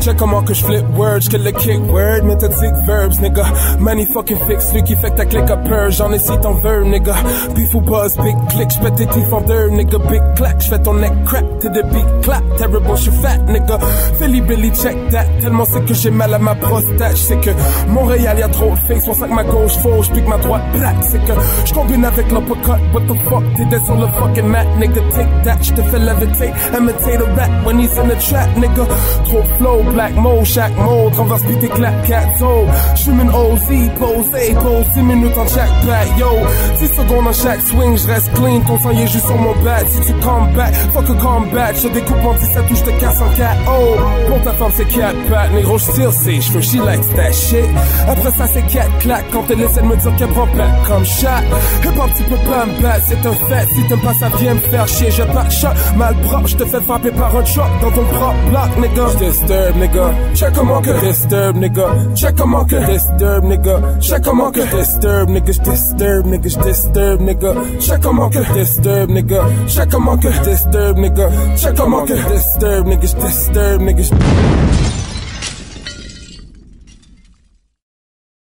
Check comment que je flip words, j'kill le kick word, méthodique verbs, nigga. Money fucking fix, celui qui ta clique a peur, j'en ai si t'en veux, nigga. Beef ou buzz, big click, j'pète tes teeth en deux, nigga. Big clack, j'fais ton neck crack, t'es de big clap, terrible, j'suis fat, nigga. Phillie Billy, check that, tellement c'est que j'ai mal à ma prostate, c'est que Montréal y'a trop de sent que ma gauche faux, j'pique ma droite black, c'est que j'combine avec l'uppercut, what the fuck, t'étais sur le fucking mat, nigga. Take that, j'te fais levitate, imitate a rat when he's in the trap, Trop flow, black mode, chaque mode, renverse puis tes clap, cat, oh. J'fume une OZ, pose, hey, pose, 6 minutes en chaque back, yo. 10 secondes en chaque swing, j'reste clean, est juste sur mon bat. Si tu comeback, fuck a combat, je découpe mon 17 ou j'te casse en 4, oh. Pour ta femme, c'est 4 pattes, négro, j'tire ses cheveux, she likes that shit. Après ça, c'est 4 claques, quand elle essaie de me dire qu'elle prend back comme chat. Hip hop, tu peux pas me battre, c'est un fait, si t'aimes pas ça, viens me faire chier, pas de shot, mal propre, j'te fais frapper par un truck dans ton propre bloc, nigga. Disturb, nigga. Check comment que disturb, nigga. Check comment que disturb, nigga. Check comment que disturb, niggas disturb, niggas disturb, nigga. Check comment que disturb, nigga. Check comment que disturb, nigga. Check comment que disturb, niggas disturb, niggas.